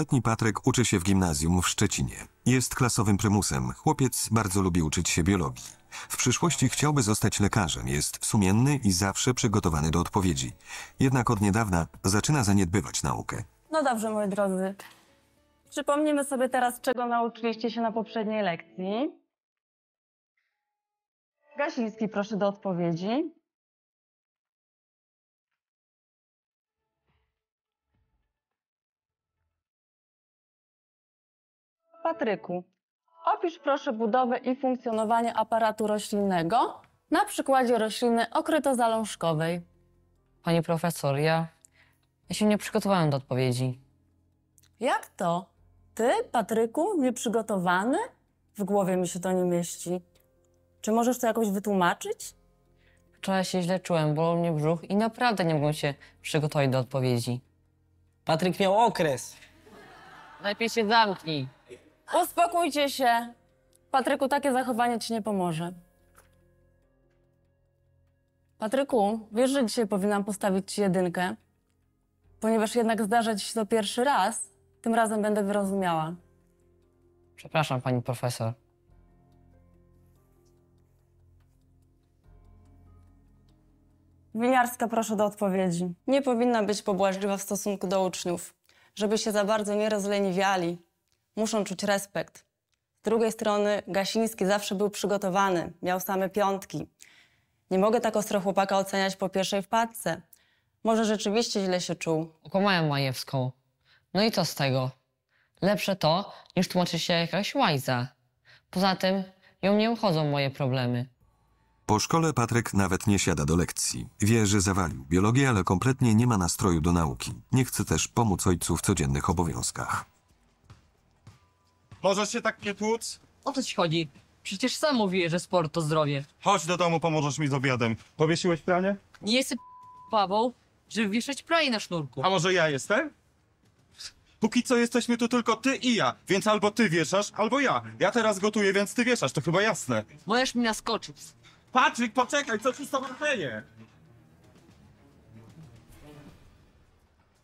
15-letni Patryk uczy się w gimnazjum w Szczecinie. Jest klasowym prymusem. Chłopiec bardzo lubi uczyć się biologii. W przyszłości chciałby zostać lekarzem. Jest sumienny i zawsze przygotowany do odpowiedzi. Jednak od niedawna zaczyna zaniedbywać naukę. No dobrze, moi drodzy. Przypomnimy sobie teraz, czego nauczyliście się na poprzedniej lekcji. Gasiński, proszę do odpowiedzi. Patryku, opisz proszę budowę i funkcjonowanie aparatu roślinnego na przykładzie rośliny okrytozalążkowej. Pani profesor, ja, ja się nie przygotowałem do odpowiedzi. Jak to? Ty, Patryku, nieprzygotowany? W głowie mi się to nie mieści. Czy możesz to jakoś wytłumaczyć? Wczoraj się źle czułem, bolał mnie brzuch i naprawdę nie mogłem się przygotować do odpowiedzi. Patryk miał okres. Najpierw się zamknij. Uspokójcie się. Patryku, takie zachowanie ci nie pomoże. Patryku, wiesz, że dzisiaj powinnam postawić ci jedynkę? Ponieważ jednak zdarza ci się to pierwszy raz, tym razem będę wyrozumiała. Przepraszam, pani profesor. Winiarska, proszę do odpowiedzi. Nie powinna być pobłażliwa w stosunku do uczniów, żeby się za bardzo nie rozleniwiali. Muszą czuć respekt. Z drugiej strony Gasiński zawsze był przygotowany, miał same piątki. Nie mogę tak ostro chłopaka oceniać po pierwszej wpadce. Może rzeczywiście źle się czuł. Okłamałem Majewską. No i co z tego? Lepsze to, niż tłumaczy się jakaś łajza. Poza tym, ją nie uchodzą moje problemy. Po szkole Patryk nawet nie siada do lekcji. Wie, że zawalił biologię, ale kompletnie nie ma nastroju do nauki. Nie chce też pomóc ojcu w codziennych obowiązkach. Możesz się tak nie tłuc? O co ci chodzi? Przecież sam mówiłeś, że sport to zdrowie. Chodź do domu, pomożesz mi z obiadem. Powiesiłeś pranie? Nie jestem Paweł, żeby wieszać pranie na sznurku. A może ja jestem? Póki co jesteśmy tu tylko ty i ja, więc albo ty wieszasz, albo ja. Ja teraz gotuję, więc ty wieszasz, to chyba jasne. Możesz mi naskoczyć. Patryk, poczekaj, co ci z tobą dzieje?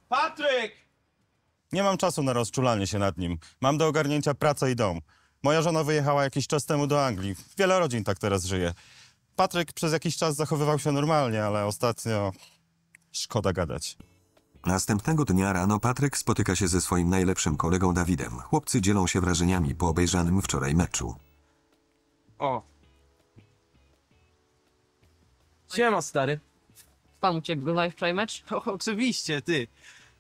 Patryk! Nie mam czasu na rozczulanie się nad nim. Mam do ogarnięcia pracę i dom. Moja żona wyjechała jakiś czas temu do Anglii. Wiele rodzin tak teraz żyje. Patryk przez jakiś czas zachowywał się normalnie, ale ostatnio... Szkoda gadać. Następnego dnia rano Patryk spotyka się ze swoim najlepszym kolegą Dawidem. Chłopcy dzielą się wrażeniami po obejrzanym wczoraj meczu. O. Siema, stary. Pan u ciebie oglądałeś wczoraj mecz? O, oczywiście, ty.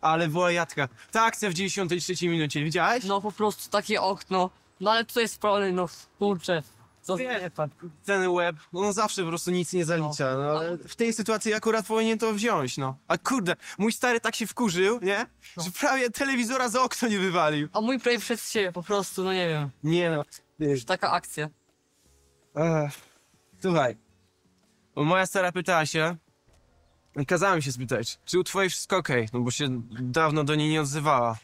Ale była jadka. Ta akcja w 93 minucie, widziałeś? No po prostu takie okno. No ale to jest problem, no kurczę. Co Wie wie pan? Ten web, no zawsze po prostu nic nie zalicza, no ale w tej sytuacji akurat powinien to wziąć, no. A kurde, mój stary tak się wkurzył, nie? Że prawie telewizora za okno nie wywalił. A mój prawie przez siebie po prostu, no nie wiem. Nie no. Ty. Taka akcja. Ech. Słuchaj. Moja stara pytała się, kazałem się spytać, czy u twojej wszystko okej, no bo się dawno do niej nie odzywała.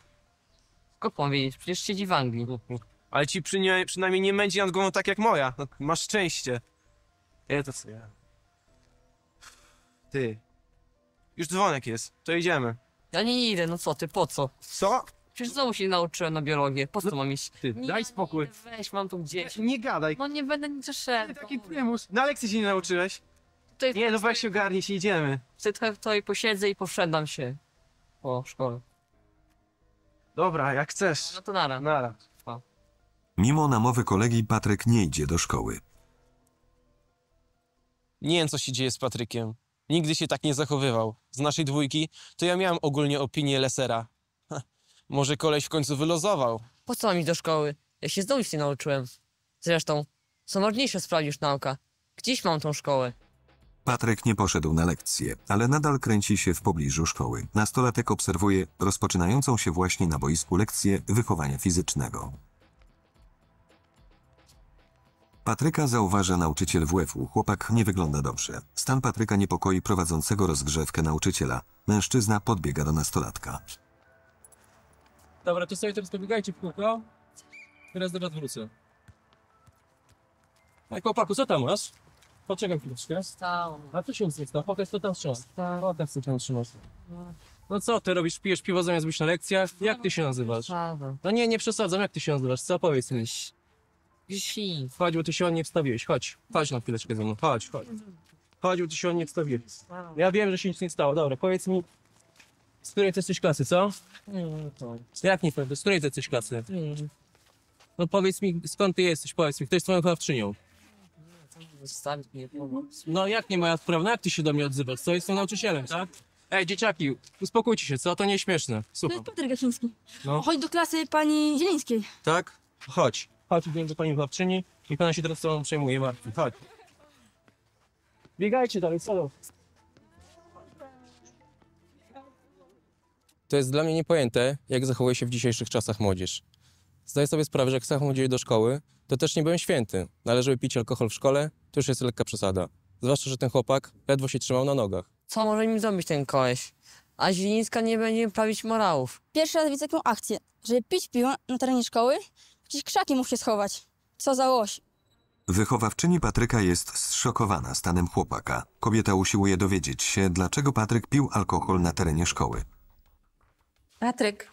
Skąd mam wiedzieć? Przecież siedzi w Anglii. Ale ci przy nie, przynajmniej nie mędzi nad głową tak jak moja. No, masz szczęście. Ja to co ja. Ty. Już dzwonek jest, to idziemy. Ja nie idę, no co ty, po co? Co? Przecież znowu się nauczyłem na biologię. Po co mam iść? Ty, Nie, daj spokój. Nie, idę, weź, mam tu gdzieś. Nie gadaj. No nie będę nic Ty szedł. taki prymus. Na lekcji się nie nauczyłeś? Tutaj, Nie, no weź się ogarnij się, idziemy. Tutaj, tutaj, tutaj posiedzę i poszedam się po szkole. Dobra, jak chcesz. No to nara. Nara. Mimo namowy kolegi Patryk nie idzie do szkoły. Nie wiem, co się dzieje z Patrykiem. Nigdy się tak nie zachowywał. Z naszej dwójki to ja miałem ogólnie opinię Lesera. Ha, może koleś w końcu wylozował. Po co mam iść do szkoły? Ja się znowu nic nie nauczyłem. Zresztą, są ważniejsze sprawy niż nauka. Gdzieś mam tą szkołę. Patryk nie poszedł na lekcję, ale nadal kręci się w pobliżu szkoły. Nastolatek obserwuje rozpoczynającą się właśnie na boisku lekcję wychowania fizycznego. Patryka zauważa nauczyciel WF-u. Chłopak nie wygląda dobrze. Stan Patryka niepokoi prowadzącego rozgrzewkę nauczyciela. Mężczyzna podbiega do nastolatka. Dobra, to sobie teraz pobiegajcie w kółko. Teraz do was wrócę. Ej, chłopaku, co tam masz? Poczekaj chwileczkę. Stał. A co się nie stało? Pokaż co tam trzymasz. Pokaż co tam trzymasz. No co ty robisz? Pijesz piwo zamiast być na lekcjach? Jak ty się nazywasz? Paweł. No nie, nie przesadzam. Jak ty się nazywasz? Co? Powiedz mi. Wsi. Chodź, bo ty się ładnie wstawiłeś. Chodź. Chodź na chwileczkę ze mną. Chodź, chodź. Chodź, bo ty się ładnie wstawiłeś. Ja wiem, że się nic nie stało. Dobra, powiedz mi, z której ty jesteś klasy, co? Nie, to. Jak nie powiem, z której ty jesteś klasy? Nie, No powiedz mi, skąd ty jesteś, powiedz mi, kto jest twoją wychowawczynią? Zostawić mnie pomóc. No jak nie moja sprawa, no jak ty się do mnie odzywasz, co? Jestem nauczycielem, tak? Ej, dzieciaki, uspokójcie się, co? To nie śmieszne. To Słucham. jest Piotr Gaciński. No. Chodź do klasy pani Zielińskiej. Tak? Chodź. Chodź, idziemy do pani wychowawczyni i pana się teraz tobą przejmuje, Martin. Chodź. Biegajcie dalej, co? To jest dla mnie niepojęte, jak zachowuje się w dzisiejszych czasach młodzież. Zdaję sobie sprawę, że jak sam chodziłem do szkoły, to też nie byłem święty, no ale żeby pić alkohol w szkole, to już jest lekka przesada. Zwłaszcza, że ten chłopak ledwo się trzymał na nogach. Co może mi zrobić ten koleś? A Zielińska nie będzie prawić morałów. Pierwszy raz widzę taką akcję, żeby pić piwo na terenie szkoły, gdzieś krzaki muszę schować. Co za łoś. Wychowawczyni Patryka jest zszokowana stanem chłopaka. Kobieta usiłuje dowiedzieć się, dlaczego Patryk pił alkohol na terenie szkoły. Patryk,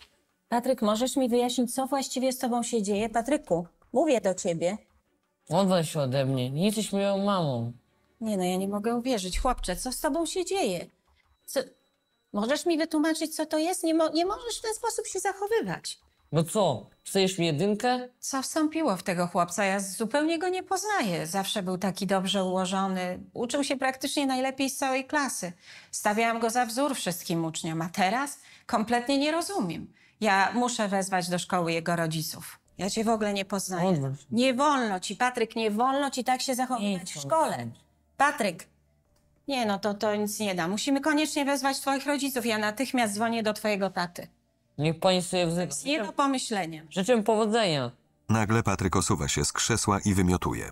Patryk, możesz mi wyjaśnić, co właściwie z tobą się dzieje? Patryku, mówię do ciebie. Odwal się ode mnie. Nie jesteś moją mamą. Nie no, ja nie mogę uwierzyć. Chłopcze, co z tobą się dzieje? Co... Możesz mi wytłumaczyć, co to jest? Nie, mo- nie możesz w ten sposób się zachowywać. No co? Chcesz mi jedynkę? Co wstąpiło w tego chłopca? Ja zupełnie go nie poznaję. Zawsze był taki dobrze ułożony. Uczył się praktycznie najlepiej z całej klasy. Stawiałam go za wzór wszystkim uczniom, a teraz kompletnie nie rozumiem. Ja muszę wezwać do szkoły jego rodziców. Ja cię w ogóle nie poznaję. Nie wolno ci, Patryk, nie wolno ci tak się zachowywać w szkole. Patryk. Nie no, to, to nic nie da. Musimy koniecznie wezwać twoich rodziców. Ja natychmiast dzwonię do twojego taty. Niech pani sobie wzywa. Nie do pomyślenia. Życzę powodzenia. Nagle Patryk osuwa się z krzesła i wymiotuje.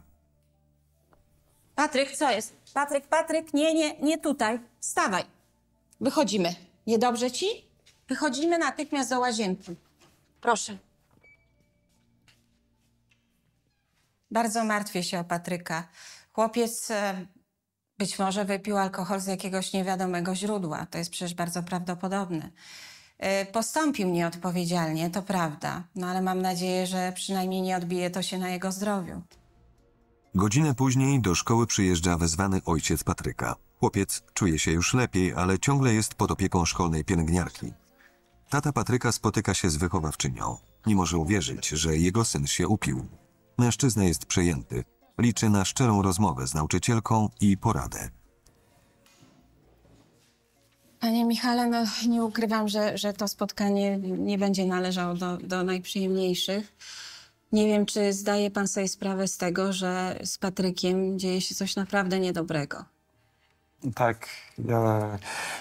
Patryk, co jest? Patryk, Patryk, nie, nie, nie tutaj. Stawaj. Wychodzimy. Niedobrze ci? Wychodzimy natychmiast do łazienki. Proszę. Bardzo martwię się o Patryka. Chłopiec e, być może wypił alkohol z jakiegoś niewiadomego źródła. To jest przecież bardzo prawdopodobne. E, Postąpił nieodpowiedzialnie, to prawda, no ale mam nadzieję, że przynajmniej nie odbije to się na jego zdrowiu. Godzinę później do szkoły przyjeżdża wezwany ojciec Patryka. Chłopiec czuje się już lepiej, ale ciągle jest pod opieką szkolnej pielęgniarki. Tata Patryka spotyka się z wychowawczynią. Nie może uwierzyć, że jego syn się upił. Mężczyzna jest przejęty. Liczy na szczerą rozmowę z nauczycielką i poradę. Panie Michale, no nie ukrywam, że, że to spotkanie nie będzie należało do, do najprzyjemniejszych. Nie wiem, czy zdaje pan sobie sprawę z tego, że z Patrykiem dzieje się coś naprawdę niedobrego. Tak, ja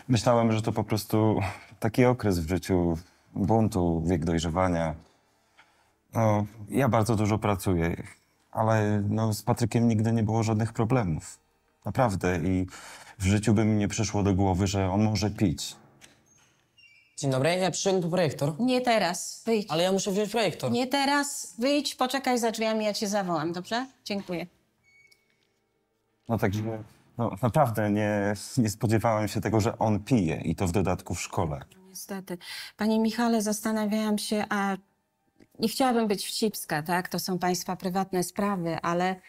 myślałem, że to po prostu taki okres w życiu buntu, wiek dojrzewania. No, ja bardzo dużo pracuję, ale no, z Patrykiem nigdy nie było żadnych problemów. Naprawdę. I w życiu by mi nie przyszło do głowy, że on może pić. Dzień dobry, ja przyszedłem tu projektor. Nie teraz, wyjdź. Ale ja muszę wziąć projektor. Nie teraz, wyjdź, poczekaj za drzwiami, ja cię zawołam, dobrze? Dziękuję. No także, no, naprawdę nie, nie spodziewałem się tego, że on pije i to w dodatku w szkole. Niestety. Panie Michale, zastanawiałam się, a nie chciałabym być wścibska, tak? To są państwa prywatne sprawy, ale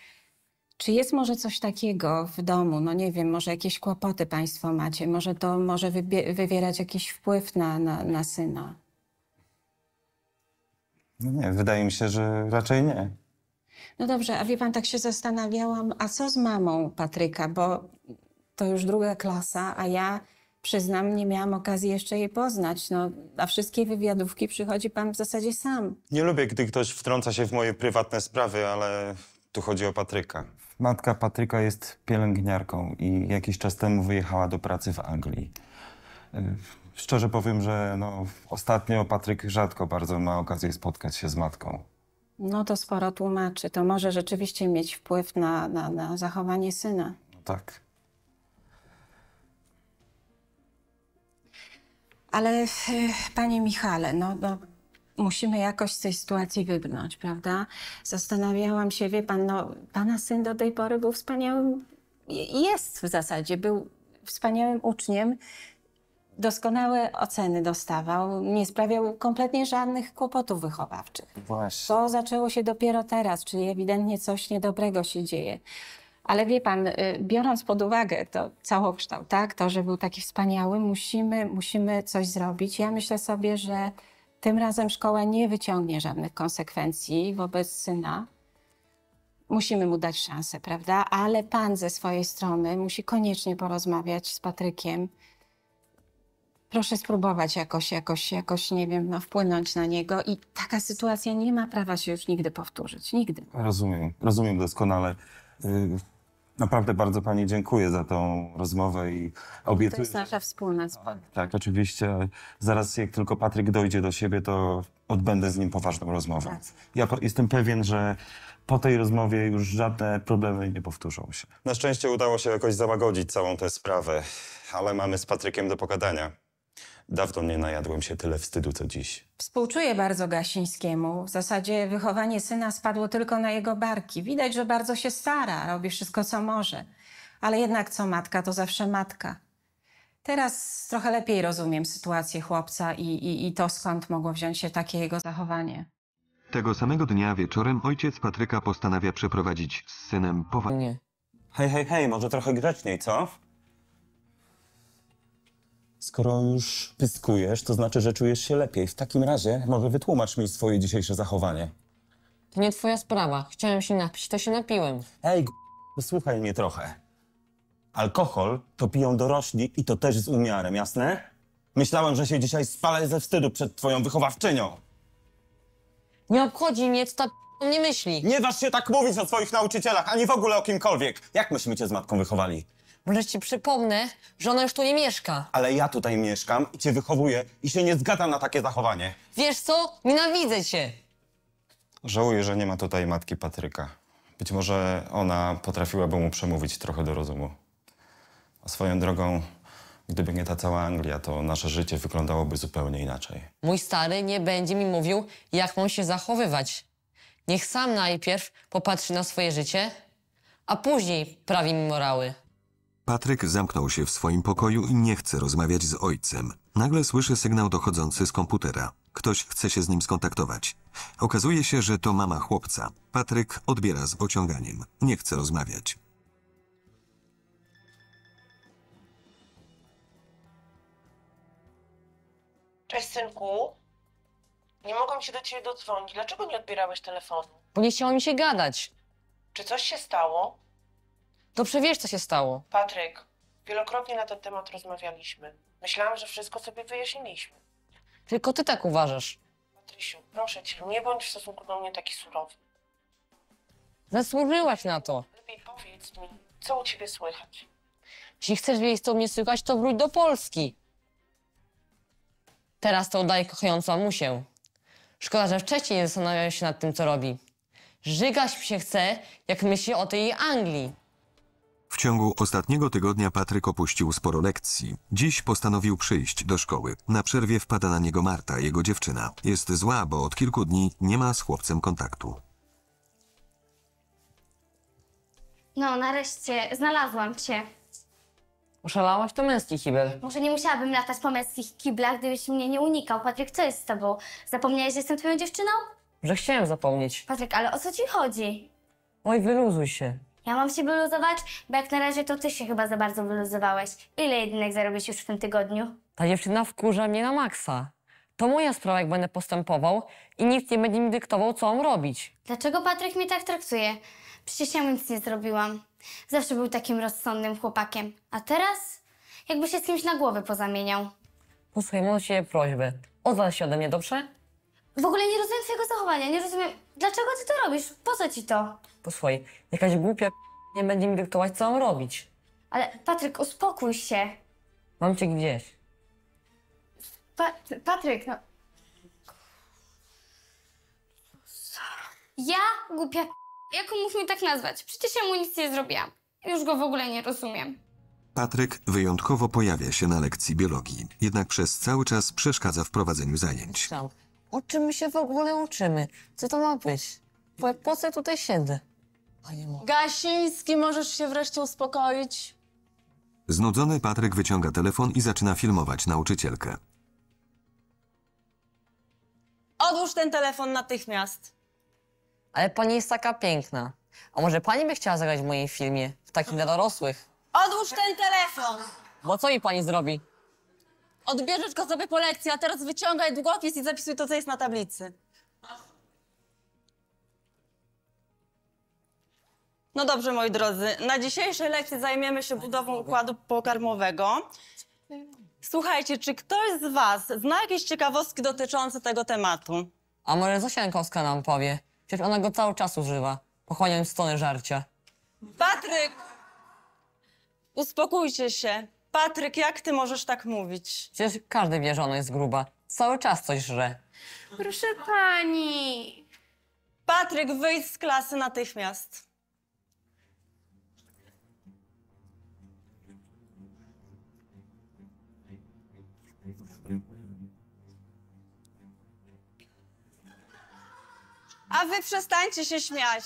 czy jest może coś takiego w domu? No nie wiem, może jakieś kłopoty państwo macie, może to może wywierać jakiś wpływ na, na, na syna. No nie, wydaje mi się, że raczej nie. No dobrze, a wie pan, tak się zastanawiałam, a co z mamą Patryka, bo to już druga klasa, a ja przyznam, nie miałam okazji jeszcze jej poznać. No, na wszystkie wywiadówki przychodzi pan w zasadzie sam. Nie lubię, gdy ktoś wtrąca się w moje prywatne sprawy, ale tu chodzi o Patryka. Matka Patryka jest pielęgniarką i jakiś czas temu wyjechała do pracy w Anglii. Y, Szczerze powiem, że no, ostatnio Patryk rzadko bardzo ma okazję spotkać się z matką. No to sporo tłumaczy. To może rzeczywiście mieć wpływ na, na, na zachowanie syna. No tak. Ale e, panie Michale, no, no musimy jakoś z tej sytuacji wybrnąć, prawda? Zastanawiałam się, wie pan, no pana syn do tej pory był wspaniałym jest w zasadzie, był wspaniałym uczniem, doskonałe oceny dostawał, nie sprawiał kompletnie żadnych kłopotów wychowawczych. Właśnie. To zaczęło się dopiero teraz, czyli ewidentnie coś niedobrego się dzieje. Ale wie pan, y, biorąc pod uwagę to całokształt, tak, to, że był taki wspaniały, musimy, musimy coś zrobić. Ja myślę sobie, że tym razem szkoła nie wyciągnie żadnych konsekwencji wobec syna. Musimy mu dać szansę, prawda? Ale pan ze swojej strony musi koniecznie porozmawiać z Patrykiem. Proszę spróbować jakoś, jakoś, jakoś, nie wiem, no, wpłynąć na niego. I taka sytuacja nie ma prawa się już nigdy powtórzyć. Nigdy. Rozumiem, rozumiem doskonale. Naprawdę bardzo Pani dziękuję za tą rozmowę i To obiecuję. jest nasza wspólna sprawa. Tak, oczywiście. Zaraz jak tylko Patryk dojdzie do siebie, to odbędę z nim poważną rozmowę. Tak. Ja po, jestem pewien, że po tej rozmowie już żadne problemy nie powtórzą się. Na szczęście udało się jakoś załagodzić całą tę sprawę, ale mamy z Patrykiem do pogadania. Dawno nie najadłem się tyle wstydu co dziś. Współczuję bardzo Gasińskiemu. W zasadzie wychowanie syna spadło tylko na jego barki. Widać, że bardzo się stara, robi wszystko, co może. Ale jednak co matka, to zawsze matka. Teraz trochę lepiej rozumiem sytuację chłopca i, i, i to, skąd mogło wziąć się takie jego zachowanie. Tego samego dnia wieczorem ojciec Patryka postanawia przeprowadzić z synem poważny Nie. Hej, hej, hej, może trochę grzeczniej, co? Skoro już pyskujesz, to znaczy, że czujesz się lepiej. W takim razie może wytłumacz mi swoje dzisiejsze zachowanie. To nie twoja sprawa. Chciałem się napić, to się napiłem. Ej, g- posłuchaj mnie trochę. Alkohol to piją dorośli i to też z umiarem, jasne? Myślałem, że się dzisiaj spalę ze wstydu przed twoją wychowawczynią. Nie obchodzi mnie, co ta p- nie myśli. Nie waż się tak mówić o swoich nauczycielach, ani w ogóle o kimkolwiek. Jak myśmy cię z matką wychowali? Może ci przypomnę, że ona już tu nie mieszka. Ale ja tutaj mieszkam i cię wychowuję i się nie zgadzam na takie zachowanie. Wiesz co? Nienawidzę cię. Żałuję, że nie ma tutaj matki Patryka. Być może ona potrafiłaby mu przemówić trochę do rozumu. A swoją drogą, gdyby nie ta cała Anglia, to nasze życie wyglądałoby zupełnie inaczej. Mój stary nie będzie mi mówił, jak mam się zachowywać. Niech sam najpierw popatrzy na swoje życie, a później prawi mi morały. Patryk zamknął się w swoim pokoju i nie chce rozmawiać z ojcem. Nagle słyszy sygnał dochodzący z komputera. Ktoś chce się z nim skontaktować. Okazuje się, że to mama chłopca. Patryk odbiera z ociąganiem. Nie chce rozmawiać. Cześć synku. Nie mogłam się do ciebie dodzwonić. Dlaczego nie odbierałeś telefonu? Bo nie chciało mi się gadać. Czy coś się stało? Dobrze wiesz, co się stało. Patryk, wielokrotnie na ten temat rozmawialiśmy. Myślałam, że wszystko sobie wyjaśniliśmy. Tylko ty tak uważasz. Patrysiu, proszę cię, nie bądź w stosunku do mnie taki surowy. Zasłużyłaś na to. Lepiej powiedz mi, co u ciebie słychać. Jeśli chcesz wiedzieć, co mnie słychać, to wróć do Polski. Teraz to udaje kochającą mamusię. Szkoda, że wcześniej nie zastanawiał się nad tym, co robi. Żygać mi się chce, jak myśli o tej Anglii. W ciągu ostatniego tygodnia Patryk opuścił sporo lekcji. Dziś postanowił przyjść do szkoły. Na przerwie wpada na niego Marta, jego dziewczyna. Jest zła, bo od kilku dni nie ma z chłopcem kontaktu. No, nareszcie znalazłam cię. Oszalałaś to męski kibel. Może nie musiałabym latać po męskich kiblach, gdybyś mnie nie unikał. Patryk, co jest z tobą? Zapomniałeś, że jestem twoją dziewczyną? Że chciałem zapomnieć. Patryk, ale o co ci chodzi? Oj, wyluzuj się. Ja mam się wyluzować? Bo jak na razie to ty się chyba za bardzo wyluzowałeś. Ile jedynek zarobisz już w tym tygodniu? Ta dziewczyna wkurza mnie na maksa. To moja sprawa, jak będę postępował i nikt nie będzie mi dyktował, co mam robić. Dlaczego Patryk mnie tak traktuje? Przecież ja mu nic nie zrobiłam. Zawsze był takim rozsądnym chłopakiem. A teraz? Jakby się z kimś na głowę pozamieniał. Posłuchaj, mam do ciebie prośbę. Się ode mnie, dobrze? W ogóle nie rozumiem twojego zachowania. Nie rozumiem, dlaczego ty to robisz? Po co ci to? Posłuchaj, jakaś głupia nie będzie mi dyktować, co mam robić. Ale Patryk, uspokój się. Mam cię gdzieś. Pa Patryk, no. Ja, głupia p- Jak mógł mnie tak nazwać? Przecież ja mu nic nie zrobiłam. Już go w ogóle nie rozumiem. Patryk wyjątkowo pojawia się na lekcji biologii, jednak przez cały czas przeszkadza w prowadzeniu zajęć. O czym my się w ogóle uczymy? Co to ma być? Po, po co ja tutaj siedzę? A nie mogę. Gasiński, możesz się wreszcie uspokoić? Znudzony Patryk wyciąga telefon i zaczyna filmować nauczycielkę. Odłóż ten telefon natychmiast. Ale pani jest taka piękna. A może pani by chciała zagrać w moim filmie? W takim dla dorosłych? Odłóż ten telefon! Bo co mi pani zrobi? Odbierzesz go sobie po lekcji, a teraz wyciągaj długopis i zapisuj to, co jest na tablicy. No dobrze, moi drodzy. Na dzisiejszej lekcji zajmiemy się budową układu pokarmowego. Słuchajcie, czy ktoś z was zna jakieś ciekawostki dotyczące tego tematu? A może Zosia Jankowska nam powie? Przecież ona go cały czas używa, pochłaniając stony żarcia. Patryk! Uspokójcie się. Patryk, jak ty możesz tak mówić? Przecież każdy wie, że ona jest gruba. Cały czas coś żre. Proszę pani. Patryk, wyjdź z klasy natychmiast. A wy przestańcie się śmiać.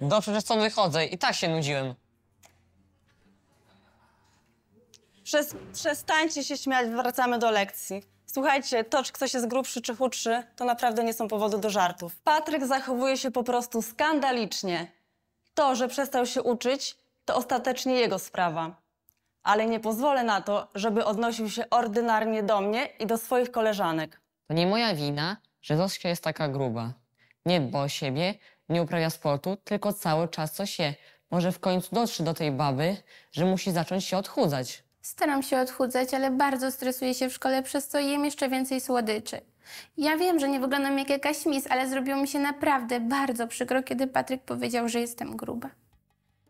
Dobrze, że stąd wychodzę i tak się nudziłem. Przez, przestańcie się śmiać, wracamy do lekcji. Słuchajcie, to, czy ktoś jest grubszy czy chudszy, to naprawdę nie są powody do żartów. Patryk zachowuje się po prostu skandalicznie. To, że przestał się uczyć, to ostatecznie jego sprawa. Ale nie pozwolę na to, żeby odnosił się ordynarnie do mnie i do swoich koleżanek. To nie moja wina, że Zosia jest taka gruba. Nie dba o siebie, nie uprawia sportu, tylko cały czas coś je. Może w końcu dotrze do tej baby, że musi zacząć się odchudzać. Staram się odchudzać, ale bardzo stresuję się w szkole, przez co jem jeszcze więcej słodyczy. Ja wiem, że nie wyglądam jak jakaś mis, ale zrobiło mi się naprawdę bardzo przykro, kiedy Patryk powiedział, że jestem gruba.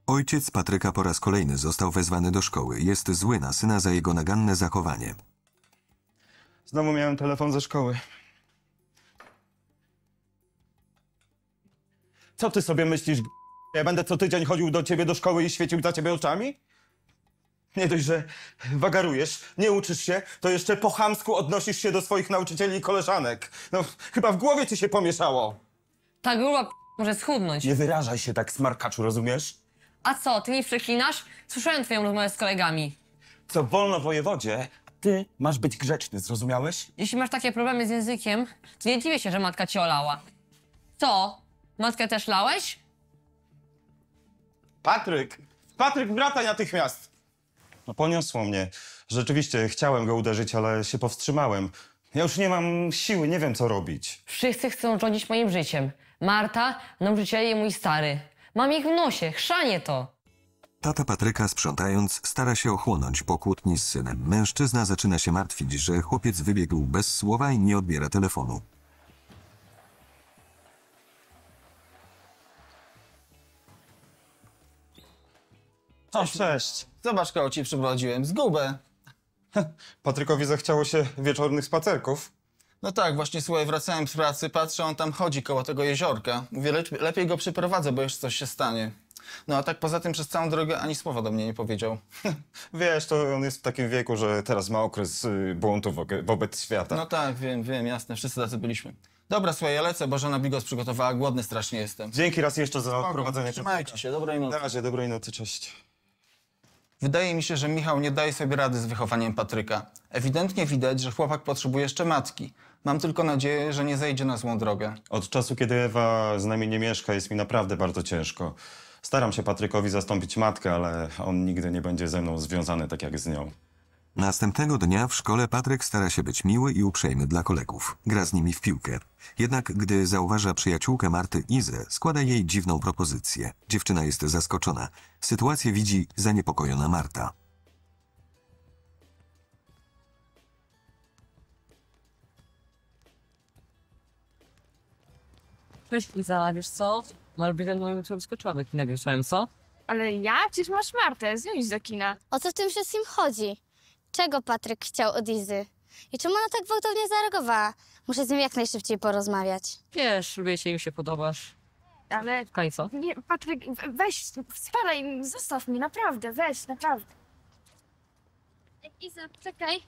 Ojciec Patryka po raz kolejny został wezwany do szkoły. Jest zły na syna za jego naganne zachowanie. Znowu miałem telefon ze szkoły. Co ty sobie myślisz, g- ja będę co tydzień chodził do ciebie do szkoły i świecił za ciebie oczami? Nie dość, że wagarujesz, nie uczysz się, to jeszcze po chamsku odnosisz się do swoich nauczycieli i koleżanek. No, chyba w głowie ci się pomieszało. Ta gruba p- może schudnąć. Nie wyrażaj się tak, smarkaczu, rozumiesz? A co, ty mi przeklinasz? Słyszałem twoją rozmowę z kolegami. Co wolno wojewodzie, a ty masz być grzeczny, zrozumiałeś? Jeśli masz takie problemy z językiem, to nie dziwię się, że matka cię olała. Co? Matkę też lałeś? Patryk! Patryk, wracaj natychmiast! No poniosło mnie. Rzeczywiście chciałem go uderzyć, ale się powstrzymałem. Ja już nie mam siły, nie wiem co robić. Wszyscy chcą rządzić moim życiem. Marta, nauczyciel i mój stary. Mam ich w nosie, chrzanie to. Tata Patryka sprzątając stara się ochłonąć po kłótni z synem. Mężczyzna zaczyna się martwić, że chłopiec wybiegł bez słowa i nie odbiera telefonu. O, cześć. Zobacz, kogo ci przyprowadziłem. Zgubę. Patrykowi zachciało się wieczornych spacerków. No tak, właśnie słuchaj, wracałem z pracy, patrzę, on tam chodzi koło tego jeziorka. Mówię, lep lepiej go przyprowadzę, bo jeszcze coś się stanie. No a tak poza tym przez całą drogę ani słowa do mnie nie powiedział. Wiesz, to on jest w takim wieku, że teraz ma okres y, buntu wo- wobec świata. No tak, wiem, wiem, jasne, wszyscy tacy byliśmy. Dobra, słuchaj, ja lecę, bo żona bigos przygotowała, głodny strasznie jestem. Dzięki raz jeszcze za odprowadzenie. Trzymajcie się, dobrej Na nocy. razie, dobrej nocy, cześć. Wydaje mi się, że Michał nie daje sobie rady z wychowaniem Patryka. Ewidentnie widać, że chłopak potrzebuje jeszcze matki. Mam tylko nadzieję, że nie zejdzie na złą drogę. Od czasu, kiedy Ewa z nami nie mieszka, jest mi naprawdę bardzo ciężko. Staram się Patrykowi zastąpić matkę, ale on nigdy nie będzie ze mną związany tak jak z nią. Następnego dnia w szkole Patryk stara się być miły i uprzejmy dla kolegów. Gra z nimi w piłkę. Jednak gdy zauważa przyjaciółkę Marty Izę, składa jej dziwną propozycję. Dziewczyna jest zaskoczona. Sytuację widzi zaniepokojona Marta. Cześć Iza, wiesz co? Masz być ten moim skoczowek nie wieszałem, co? Ale ja? Przecież masz Martę, z nią idź do kina. O co w tym wszystkim chodzi? Czego Patryk chciał od Izy? I czemu ona tak gwałtownie zareagowała? Muszę z nim jak najszybciej porozmawiać. Wiesz, lubię cię i się podobasz. Ale Kaj co? nie, Patryk, we- weź, spadaj, zostaw mnie, naprawdę, weź, naprawdę. Iza, czekaj.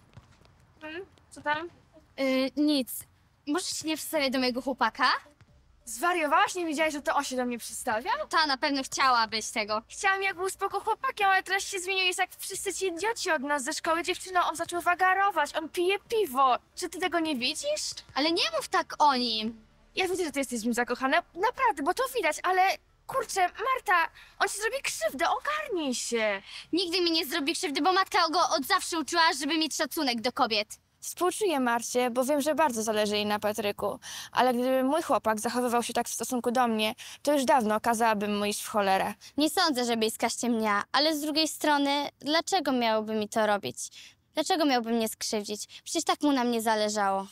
Hmm? Co tam? Yy, nic. Możesz się nie przedstawiać do mojego chłopaka? Zwariowałaś? Nie wiedziałaś, że to on się do mnie przedstawia? Ta na pewno chciałabyś tego. Chciałam, jak był spoko chłopakiem, ale teraz się zmienił. Jest jak wszyscy ci idioci od nas ze szkoły. Dziewczyno, on zaczął wagarować. On pije piwo. Czy ty tego nie widzisz? Ale nie mów tak o nim. Ja widzę, że ty jesteś w nim zakochana. Naprawdę, bo to widać, ale... Kurczę, Marta, on ci zrobi krzywdę, ogarnij się. Nigdy mi nie zrobi krzywdy, bo matka go od zawsze uczyła, żeby mieć szacunek do kobiet. Współczuję Marcie, bo wiem, że bardzo zależy jej na Patryku. Ale gdyby mój chłopak zachowywał się tak w stosunku do mnie, to już dawno kazałabym mu iść w cholerę. Nie sądzę, żeby Iska ściemniała, ale z drugiej strony, dlaczego miałoby mi to robić? Dlaczego miałby mnie skrzywdzić? Przecież tak mu na mnie zależało.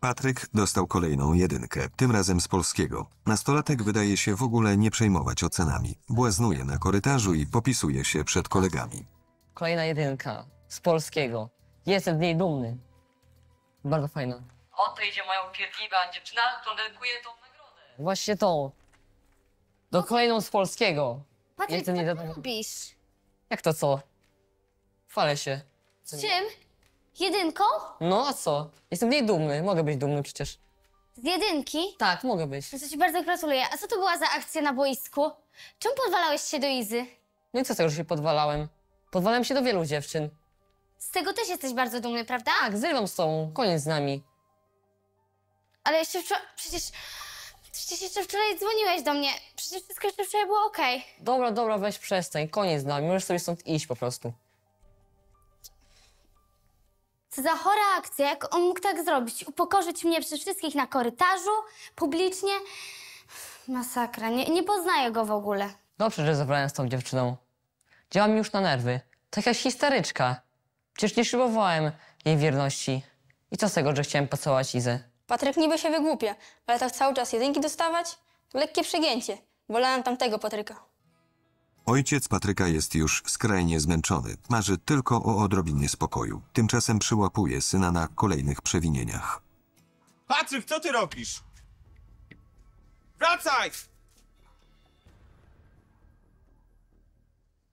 Patryk dostał kolejną jedynkę, tym razem z polskiego. Nastolatek wydaje się w ogóle nie przejmować ocenami. Błaznuje na korytarzu i popisuje się przed kolegami. Kolejna jedynka z polskiego. Jestem z niej dumny. Bardzo fajna. Oto idzie moja upierdliwa dziewczyna, która dedykuje tą nagrodę. Właśnie tą. Do kolejną z polskiego. Patryk, Jestem nie co dumny. robisz? Jak to co? Chwalę się. Z czym? Jedynką? No a co? Jestem z niej dumny. Mogę być dumny przecież. Z jedynki? Tak, mogę być. No to ci bardzo gratuluję. A co to była za akcja na boisku? Czemu podwalałeś się do Izy? No i co z tego, że się podwalałem? Podwalałem się do wielu dziewczyn. Z tego też jesteś bardzo dumny, prawda? Tak, zrywam z tą. Koniec z nami. Ale jeszcze wczoraj... Przecież... Przecież jeszcze wczoraj dzwoniłeś do mnie. Przecież wszystko jeszcze wczoraj było okej. Dobra, dobra, weź przestań. Koniec z nami. Możesz sobie stąd iść po prostu. Co za chora akcja, jak on mógł tak zrobić? Upokorzyć mnie przy wszystkich na korytarzu, publicznie. Masakra, nie, nie poznaję go w ogóle. Dobrze, że zabrałem z tą dziewczyną. Działa mi już na nerwy. To jakaś histeryczka. Przecież nie ślubowałem jej wierności. I co z tego, że chciałem pocałować Izę? Patryk niby się wygłupia, ale tak cały czas jedynki dostawać? To lekkie przegięcie. Wolałem tamtego Patryka. Ojciec Patryka jest już skrajnie zmęczony. Marzy tylko o odrobinie spokoju. Tymczasem przyłapuje syna na kolejnych przewinieniach. Patryk, co ty robisz? Wracaj!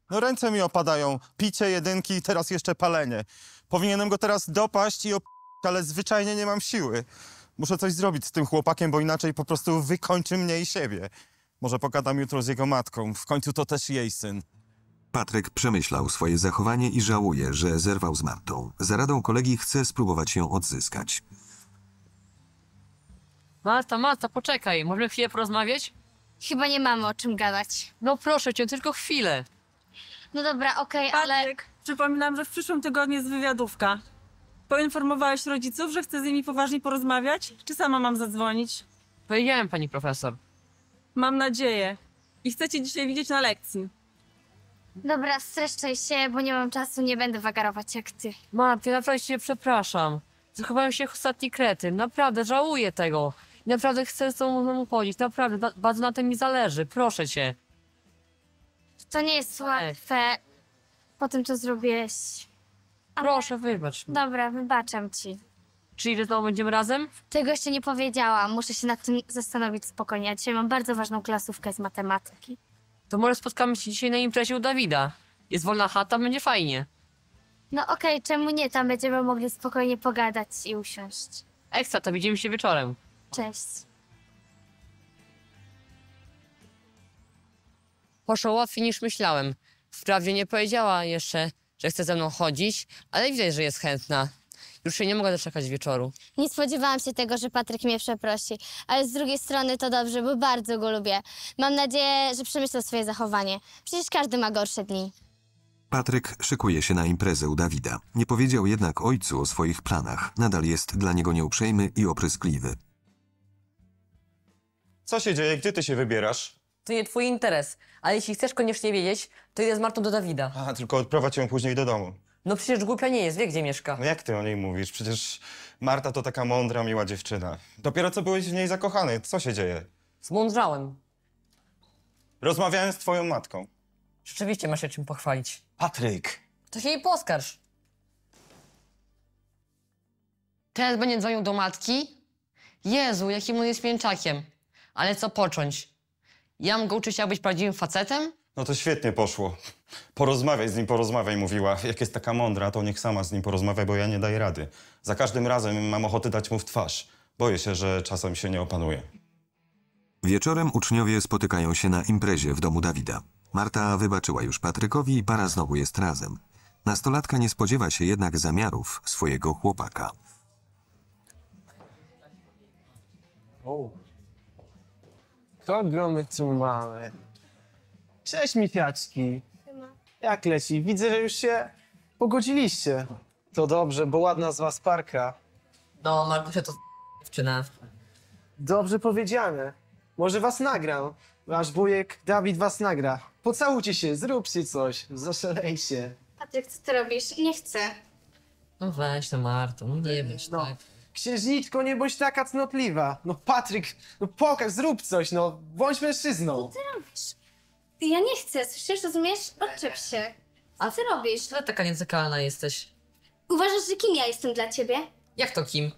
No ręce mi opadają. Picie, jedynki i teraz jeszcze palenie. Powinienem go teraz dopaść i op... ale zwyczajnie nie mam siły. Muszę coś zrobić z tym chłopakiem, bo inaczej po prostu wykończy mnie i siebie. Może pogadam jutro z jego matką. W końcu to też jej syn. Patryk przemyślał swoje zachowanie i żałuje, że zerwał z Martą. Za radą kolegi chce spróbować ją odzyskać. Marta, Marta, poczekaj. Możemy chwilę porozmawiać? Chyba nie mamy o czym gadać. No proszę cię, tylko chwilę. No dobra, okej, ale... Patryk, przypominam, że w przyszłym tygodniu jest wywiadówka. Poinformowałeś rodziców, że chcę z nimi poważnie porozmawiać? Czy sama mam zadzwonić? Powiedziałem pani profesor. Mam nadzieję. I chcę cię dzisiaj widzieć na lekcji. Dobra, streszczaj się, bo nie mam czasu, nie będę wagarować jak ty. Marta, ja naprawdę cię przepraszam. Zachowałem się jak ostatni kretyn. Naprawdę, żałuję tego. I Naprawdę chcę z tobą chodzić. Naprawdę, na, bardzo na tym mi zależy. Proszę cię. To nie jest łatwe. Po tym, co zrobiłeś. Proszę, wybacz mi. Dobra, wybaczam ci. Czyli, znowu będziemy razem? Tego jeszcze nie powiedziałam. Muszę się nad tym zastanowić spokojnie. Ja dzisiaj mam bardzo ważną klasówkę z matematyki. To może spotkamy się dzisiaj na imprezie u Dawida. Jest wolna chata, będzie fajnie. No okej, czemu nie? Tam będziemy mogli spokojnie pogadać i usiąść. Ekstra, to widzimy się wieczorem. Cześć. Poszło łatwiej niż myślałem. Wprawdzie nie powiedziała jeszcze, że chce ze mną chodzić, ale widać, że jest chętna. Już się nie mogę doczekać wieczoru. Nie spodziewałam się tego, że Patryk mnie przeprosi, ale z drugiej strony to dobrze, bo bardzo go lubię. Mam nadzieję, że przemyślał swoje zachowanie. Przecież każdy ma gorsze dni. Patryk szykuje się na imprezę u Dawida. Nie powiedział jednak ojcu o swoich planach. Nadal jest dla niego nieuprzejmy i opryskliwy. Co się dzieje? Gdzie ty się wybierasz? To nie twój interes, ale jeśli chcesz koniecznie wiedzieć, to idę z Martą do Dawida. A, tylko odprowadź ją później do domu. No przecież głupia nie jest, wie gdzie mieszka. No jak ty o niej mówisz? Przecież Marta to taka mądra, miła dziewczyna. Dopiero co byłeś w niej zakochany. Co się dzieje? Zmądrzałem. Rozmawiałem z twoją matką. Rzeczywiście masz się czym pochwalić. Patryk. To się jej poskarż. Teraz będzie dzwonił do matki? Jezu, jakim on jest mięczakiem. Ale co począć? Ja mam go uczyć, jak być prawdziwym facetem? No to świetnie poszło. Porozmawiaj z nim, porozmawiaj, mówiła. Jak jest taka mądra, to niech sama z nim porozmawia, bo ja nie daję rady. Za każdym razem mam ochotę dać mu w twarz. Boję się, że czasem się nie opanuje. Wieczorem uczniowie spotykają się na imprezie w domu Dawida. Marta wybaczyła już Patrykowi i para znowu jest razem. Nastolatka nie spodziewa się jednak zamiarów swojego chłopaka. O. Kogo my tu mamy? Cześć, misiaczki. Jak leci? Widzę, że już się pogodziliście. To dobrze, bo ładna z was parka. No, Martusia to dziewczyna. Dobrze powiedziane. Może was nagram. Wasz wujek Dawid was nagra. Pocałujcie się, zróbcie coś, zaszalejcie. Patryk, co ty robisz? Nie chcę. No weź to Marto, no nie wiesz, No. tak. Księżniczko, nie bądź taka cnotliwa. No Patryk, no pokaż, zrób coś, no. Bądź mężczyzną. Co ty robisz? Ty, ja nie chcę, słyszysz, rozumiesz? Odczep się. Co ty robisz? Ale taka niecykalna jesteś. Uważasz, że kim ja jestem dla ciebie? Jak to kim?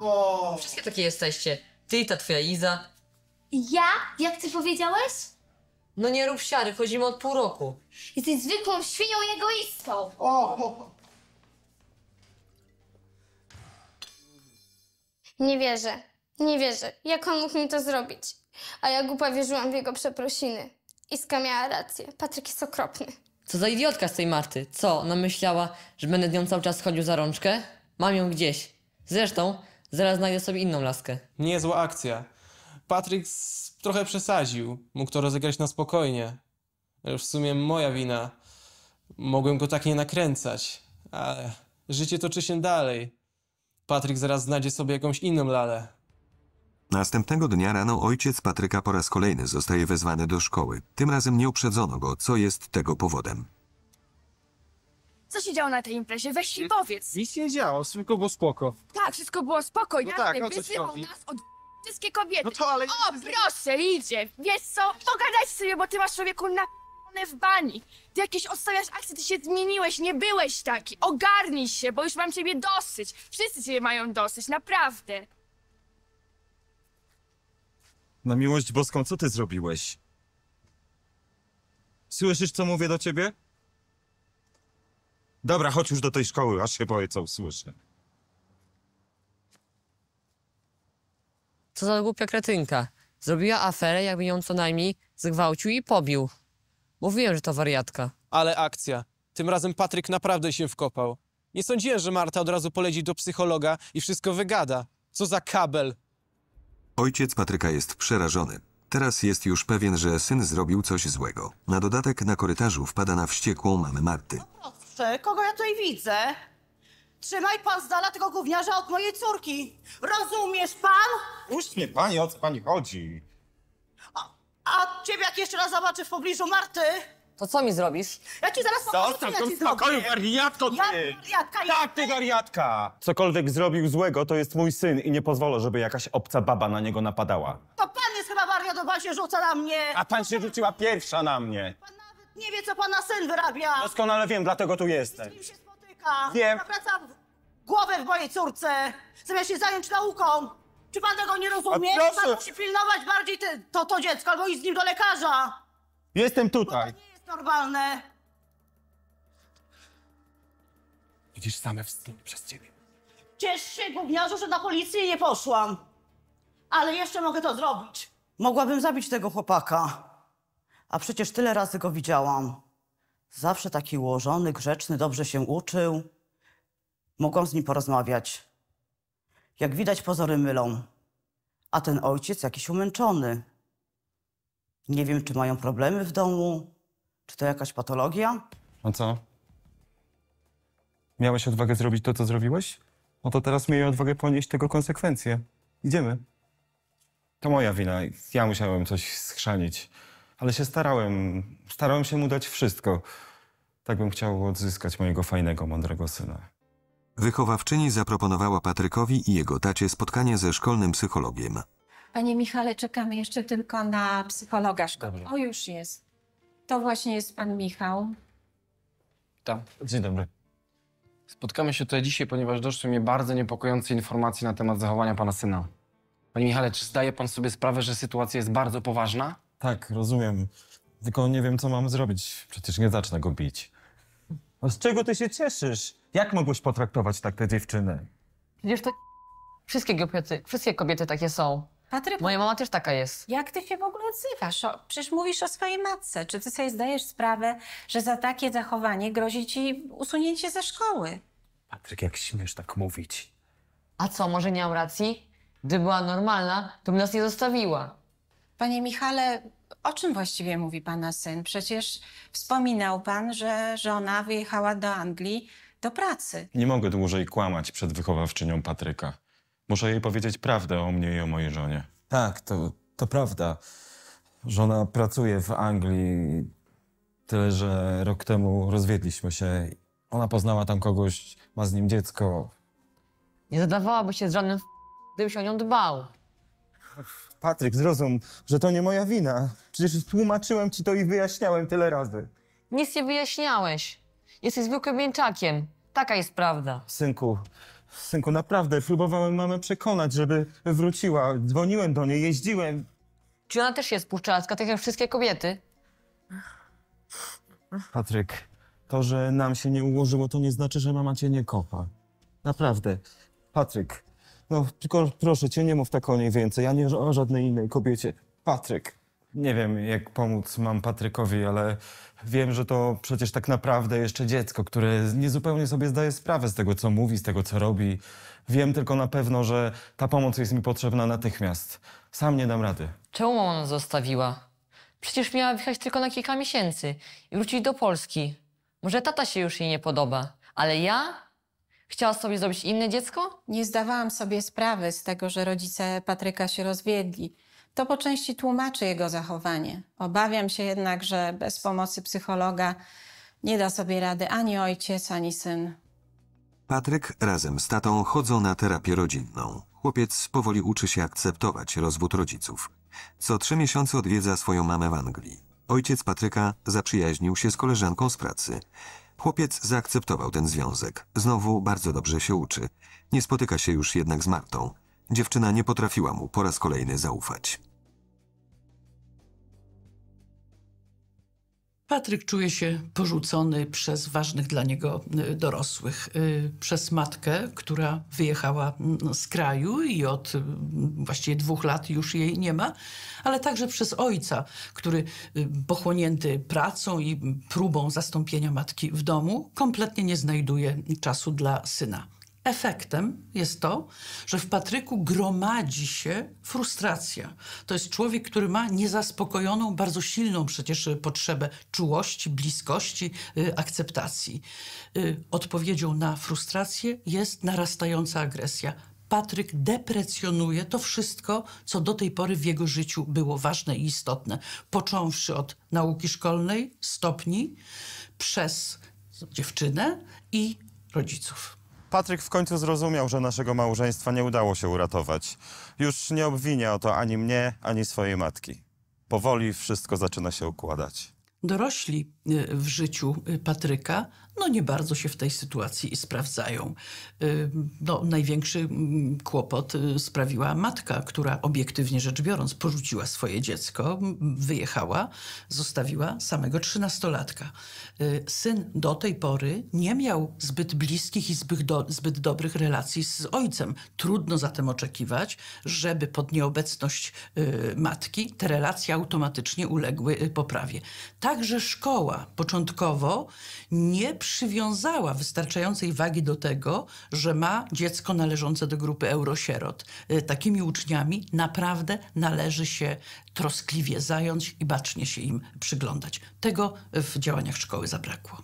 O. Wszystkie takie jesteście. Ty i ta twoja Iza. Ja? Jak ty powiedziałeś? No nie rób siary, chodzimy od pół roku. Jesteś zwykłą świnią i egoistą. O. Nie wierzę. Nie wierzę. Jak on mógł mi to zrobić? A ja głupa wierzyłam w jego przeprosiny. Iska miała rację. Patryk jest okropny. Co za idiotka z tej Marty? Co, ona myślała, że będę z nią cały czas chodził za rączkę? Mam ją gdzieś. Zresztą, zaraz znajdę sobie inną laskę. Niezła akcja. Patryk trochę przesadził. Mógł to rozegrać na spokojnie. Już w sumie moja wina. Mogłem go tak nie nakręcać. Ale życie toczy się dalej. Patryk zaraz znajdzie sobie jakąś inną lalę. Następnego dnia rano ojciec Patryka po raz kolejny zostaje wezwany do szkoły. Tym razem nie uprzedzono go, co jest tego powodem. Co się działo na tej imprezie? Weź mi powiedz. Nic nie działo, tylko było spoko. Tak, wszystko było spoko, No jasne. tak, o co ci Wyzywał chodzi? nas od wszystkie kobiety. No to ale- O, proszę, idzie. Wiesz co? Pogadaj sobie, bo ty masz człowieku na w bani. Ty jakieś odstawiasz akcje, ty się zmieniłeś, nie byłeś taki. Ogarnij się, bo już mam ciebie dosyć. Wszyscy ciebie mają dosyć, naprawdę. Na miłość boską, co ty zrobiłeś? Słyszysz, co mówię do ciebie? Dobra, chodź już do tej szkoły, aż się boję, co usłyszę. Co za głupia kretynka. Zrobiła aferę, jakby ją co najmniej zgwałcił i pobił. Mówiłem, że to wariatka. Ale akcja. Tym razem Patryk naprawdę się wkopał. Nie sądziłem, że Marta od razu poleci do psychologa i wszystko wygada. Co za kabel. Ojciec Patryka jest przerażony. Teraz jest już pewien, że syn zrobił coś złego. Na dodatek na korytarzu wpada na wściekłą mamę Marty. Proszę, kogo ja tutaj widzę? Trzymaj pan z dala tego gówniarza od mojej córki. Rozumiesz pan? Puść mnie, pani, o co pani chodzi? A ciebie jak jeszcze raz zobaczę w pobliżu Marty, To co mi zrobisz? ja ci zaraz pokażę, co ja ci zrobię. wariatko Ja wariatka, ja... Tak, ty wariatka! Cokolwiek zrobił złego, to jest mój syn i nie pozwolę, żeby jakaś obca baba na niego napadała. To pan jest chyba wariat, bo pan się rzuca na mnie. A pan się rzuciła pierwsza na mnie. Nie wie, co pana syn wyrabia. Doskonale wiem, dlatego tu jestem. Spotyka. Wiem. Nawraca w głowę w mojej córce, zamiast się zająć nauką. Czy pan tego nie rozumie? A proszę. Pan musi pilnować bardziej te, to, to dziecko, albo iść z nim do lekarza. Jestem tutaj. jest normalne. Widzisz, same wstępy przez ciebie. Ciesz się, gówniarzu, że na policję nie poszłam. Ale jeszcze mogę to zrobić. Mogłabym zabić tego chłopaka. A przecież tyle razy go widziałam. Zawsze taki ułożony, grzeczny, dobrze się uczył. Mogłam z nim porozmawiać. Jak widać, pozory mylą. A ten ojciec jakiś umęczony. Nie wiem, czy mają problemy w domu, czy to jakaś patologia. No co? Miałeś odwagę zrobić to, co zrobiłeś? No to teraz miej odwagę ponieść tego konsekwencje. Idziemy. To moja wina. Ja musiałem coś schrzanić. Ale się starałem. Starałem się mu dać wszystko. Tak bym chciał odzyskać mojego fajnego, mądrego syna. Wychowawczyni zaproponowała Patrykowi i jego tacie spotkanie ze szkolnym psychologiem. Panie Michale, czekamy jeszcze tylko na psychologa szkoły. O, już jest. To właśnie jest pan Michał. Tam. Dzień dobry. Spotkamy się tutaj dzisiaj, ponieważ doszły mnie bardzo niepokojące informacje na temat zachowania pana syna. Panie Michale, czy zdaje pan sobie sprawę, że sytuacja jest bardzo poważna? Tak, rozumiem. Tylko nie wiem, co mam zrobić. Przecież nie zacznę go bić. No z czego ty się cieszysz? Jak mogłeś potraktować tak tę dziewczynę? Przecież to wszystkie kobiety, wszystkie kobiety takie są. Patryk, Moja mama też taka jest. jak ty się w ogóle odzywasz? O, przecież mówisz o swojej matce. Czy ty sobie zdajesz sprawę, że za takie zachowanie grozi ci usunięcie ze szkoły? Patryk, jak śmiesz tak mówić? A co, może nie mam racji? Gdyby była normalna, to by nas nie zostawiła. Panie Michale, o czym właściwie mówi pana syn? Przecież wspominał pan, że żona wyjechała do Anglii do pracy. Nie mogę dłużej kłamać przed wychowawczynią Patryka. Muszę jej powiedzieć prawdę o mnie i o mojej żonie. Tak, to, to prawda. Żona pracuje w Anglii, tyle że rok temu rozwiedliśmy się. Ona poznała tam kogoś, ma z nim dziecko. Nie zadawałaby się z żadnym f... gdybyś o nią dbał. Patryk, zrozum, że to nie moja wina. Przecież tłumaczyłem ci to i wyjaśniałem tyle razy. Nic nie wyjaśniałeś. Jesteś zwykłym mięczakiem. Taka jest prawda. Synku, synku, naprawdę próbowałem mamę przekonać, żeby wróciła. Dzwoniłem do niej, jeździłem. Czy ona też jest puszczalska, tak jak wszystkie kobiety? Patryk, to, że nam się nie ułożyło, to nie znaczy, że mama cię nie kocha. Naprawdę. Patryk, no tylko proszę cię, nie mów tak o niej więcej, ani o żadnej innej kobiecie. Patryk. Nie wiem, jak pomóc mam Patrykowi, ale wiem, że to przecież tak naprawdę jeszcze dziecko, które niezupełnie sobie zdaje sprawę z tego, co mówi, z tego, co robi. Wiem tylko na pewno, że ta pomoc jest mi potrzebna natychmiast. Sam nie dam rady. Czemu nas zostawiła? Przecież miała wyjechać tylko na kilka miesięcy i wrócić do Polski. Może tata się już jej nie podoba, ale ja? Chciała sobie zrobić inne dziecko? Nie zdawałam sobie sprawy z tego, że rodzice Patryka się rozwiedli. To po części tłumaczy jego zachowanie. Obawiam się jednak, że bez pomocy psychologa nie da sobie rady ani ojciec, ani syn. Patryk razem z tatą chodzą na terapię rodzinną. Chłopiec powoli uczy się akceptować rozwód rodziców. Co trzy miesiące odwiedza swoją mamę w Anglii. Ojciec Patryka zaprzyjaźnił się z koleżanką z pracy. Chłopiec zaakceptował ten związek. Znowu bardzo dobrze się uczy. Nie spotyka się już jednak z Martą. Dziewczyna nie potrafiła mu po raz kolejny zaufać. Patryk czuje się porzucony przez ważnych dla niego y, dorosłych. Y, Przez matkę, która wyjechała mm, z kraju i od y, właściwie dwóch lat już jej nie ma, ale także przez ojca, który pochłonięty pracą i próbą zastąpienia matki w domu, kompletnie nie znajduje czasu dla syna. Efektem jest to, że w Patryku gromadzi się frustracja. To jest człowiek, który ma niezaspokojoną, bardzo silną przecież potrzebę czułości, bliskości, y, akceptacji. Y, Odpowiedzią na frustrację jest narastająca agresja. Patryk deprecjonuje to wszystko, co do tej pory w jego życiu było ważne i istotne. Począwszy od nauki szkolnej, stopni, przez dziewczynę i rodziców. Patryk w końcu zrozumiał, że naszego małżeństwa nie udało się uratować. Już nie obwinia o to ani mnie, ani swojej matki. Powoli wszystko zaczyna się układać. Dorośli y, w życiu y, Patryka no nie bardzo się w tej sytuacji sprawdzają. Y, No, największy mm, kłopot sprawiła matka, która obiektywnie rzecz biorąc porzuciła swoje dziecko, m, wyjechała, zostawiła samego trzynastolatka. Syn do tej pory nie miał zbyt bliskich i zbyt, do, zbyt dobrych relacji z ojcem. Trudno zatem oczekiwać, żeby pod nieobecność matki te relacje automatycznie uległy poprawie. Także szkoła początkowo nie przywiązała wystarczającej wagi do tego, że ma dziecko należące do grupy eurosierot. Y, Takimi uczniami naprawdę należy się troskliwie zająć i bacznie się im przyglądać. Tego w działaniach szkoły zabrakło.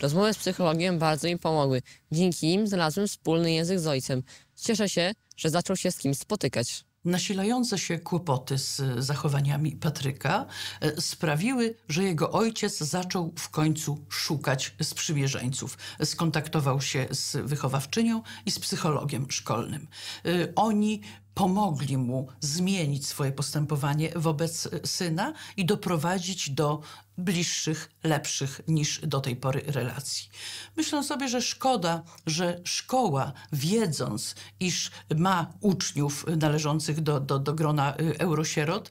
Rozmowy z psychologiem bardzo mi pomogły. Dzięki im znalazłem wspólny język z ojcem. Cieszę się, że zaczął się z kimś spotykać. Nasilające się kłopoty z e, zachowaniami Patryka e, sprawiły, że jego ojciec zaczął w końcu szukać sprzymierzeńców. Skontaktował się z wychowawczynią i z psychologiem szkolnym. E, Oni pomogli mu zmienić swoje postępowanie wobec e, syna i doprowadzić do bliższych, lepszych niż do tej pory relacji. Myślę sobie, że szkoda, że szkoła, wiedząc, iż ma uczniów należących do, do, do grona y, eurosierot,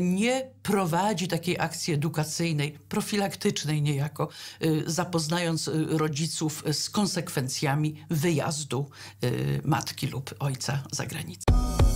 nie prowadzi takiej akcji edukacyjnej, profilaktycznej niejako, y, zapoznając rodziców z konsekwencjami wyjazdu matki lub ojca za granicę.